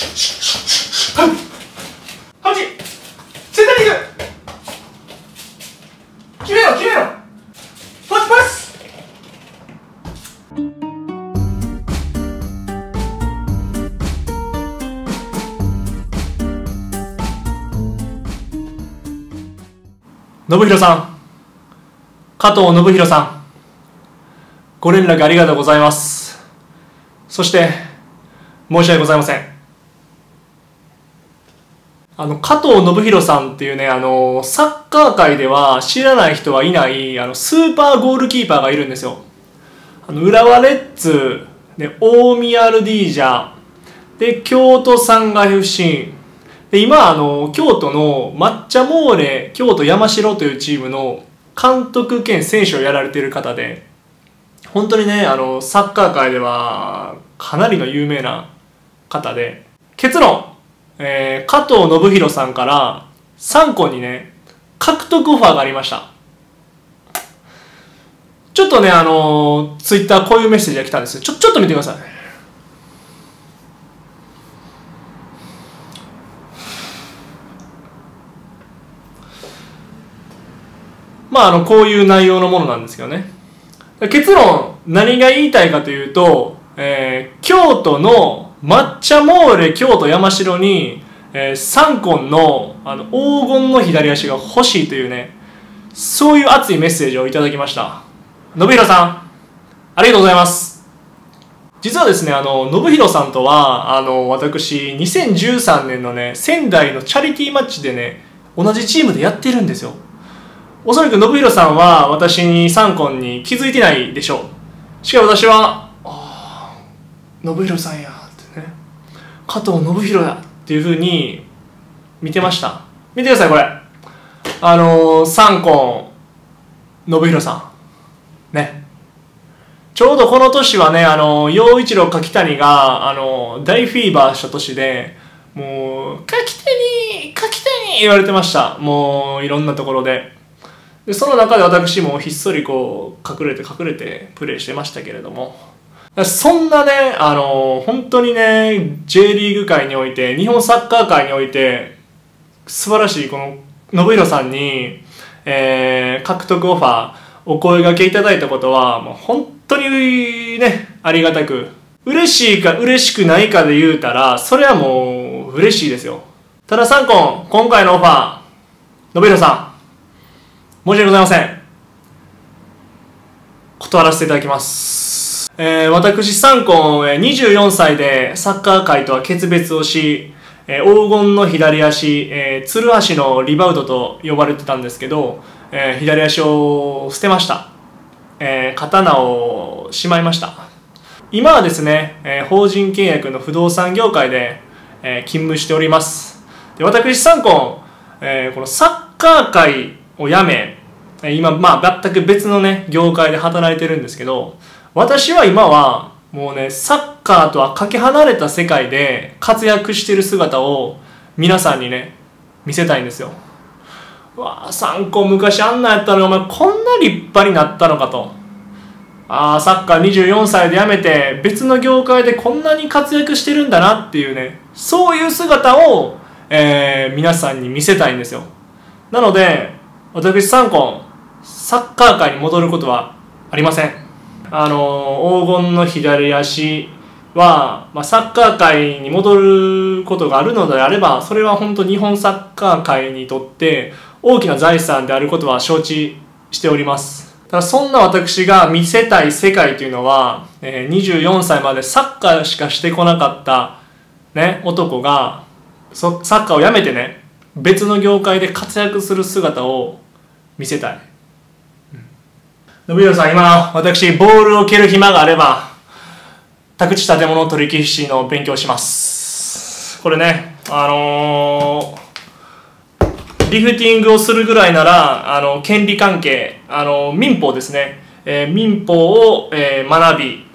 ハチ。センターリング。決めろ決めろ。パスパス。信弘さん。加藤信弘さん。ご連絡ありがとうございます。そして申し訳ございません。あの加藤信弘さんっていうねあのサッカー界では知らない人はいないあのスーパーゴールキーパーがいるんですよ。あの浦和レッズで大宮アルディージャで京都サンガ FC で今あの京都の抹茶モーレ京都山城というチームの監督兼選手をやられている方で本当にねあのサッカー界ではかなりの有名な方で結論、えー加藤信弘さんから3個にね獲得オファーがありました。ちょっとねあのツイッターこういうメッセージが来たんです。ちょちょっと見てください。まああのこういう内容のものなんですけどね。結論。何が言いたいかというと、えー京都の抹茶モーレ京都山城に、えー、三根のあの黄金の左足が欲しいというねそういう熱いメッセージをいただきました。信弘さんありがとうございます。実はですねあの信弘さんとはあの私2013年のね仙台のチャリティーマッチでね同じチームでやってるんですよ。おそらく信弘さんは私に三根に気づいてないでしょう。しかも私は「ああ信弘さんや」「加藤信弘や」っていうふうに見てました。見てくださいこれ。あのー、三根信弘さん。ね。ちょうどこの年はねあの陽一郎柿谷があの大フィーバーした年でもう「柿谷柿谷!」言われてました。もういろんなところで。でその中で私もひっそりこう隠れて隠れてプレーしてましたけれども。そんなねあの本当にね J リーグ界において日本サッカー界において素晴らしいこの信弘さんに、えー獲得オファーお声掛けいただいたことはもう本当にねありがたく嬉しいか嬉しくないかで言うたらそれはもう嬉しいですよ。ただ三ン今回のオファー信弘さん申し訳ございません。断らせていただきます、えー私三根、え24歳でサッカー界とは決別をし、えー黄金の左足、えー、鶴足のリバウドと呼ばれてたんですけど、えー左足を捨てました、えー刀をしまいました。今はですね、えー法人契約の不動産業界で、えー勤務しております。で私三根、えーこのサッカー界を辞め今まあ全く別のね業界で働いてるんですけど私は今はもうねサッカーとはかけ離れた世界で活躍してる姿を皆さんにね見せたいんですよ。わあ参考昔あんなやったのにお前こんな立派になったのかと。ああサッカー24歳で辞めて別の業界でこんなに活躍してるんだなっていうねそういう姿を、えー皆さんに見せたいんですよ。なので私サンコンサッカー界に戻ることはありません。あの黄金の左足は、まあ、サッカー界に戻ることがあるのであればそれは本当日本サッカー界にとって大きな財産であることは承知しております。ただそんな私が見せたい世界というのは、え24歳までサッカーしかしてこなかった、ね、男がサッカーをやめてね別の業界で活躍する姿を見せたい。信弘さん今私ボールを蹴る暇があれば宅地建物取引士の勉強します。これねあのーリフティングをするぐらいならあの権利関係あの民法ですね、えー民法を、えー学び。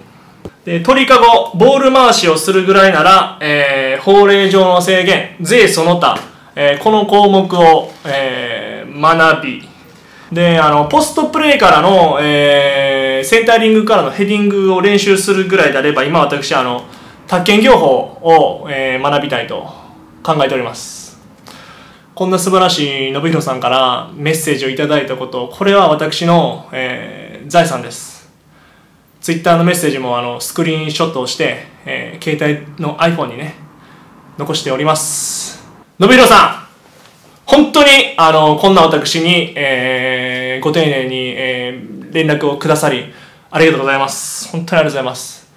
で鳥かごボール回しをするぐらいなら、え法令上の制限税その他、えこの項目を、え学び。であのポストプレーからの、えーセンタリングからのヘディングを練習するぐらいであれば今私あの宅建業法を、えー、学びたいと考えております。こんな素晴らしい信弘さんからメッセージをいただいたことこれは私の、えー、財産です。ツイッターのメッセージもあのスクリーンショットをして、えー、携帯の iPhone にね残しております。信弘さん本当にあのこんな私に、えー、ご丁寧に、えー、連絡をくださりありがとうございます。本当にありがとうございます。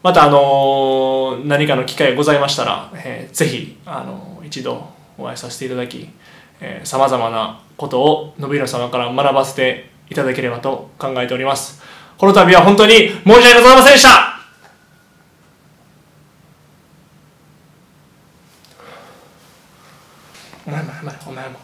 またあの何かの機会ございましたら、えー、ぜひあの一度お会いさせていただきさまざまなことを信弘様から学ばせていただければと考えております。この度は本当に申し訳ございませんでした。お前もお前もお前も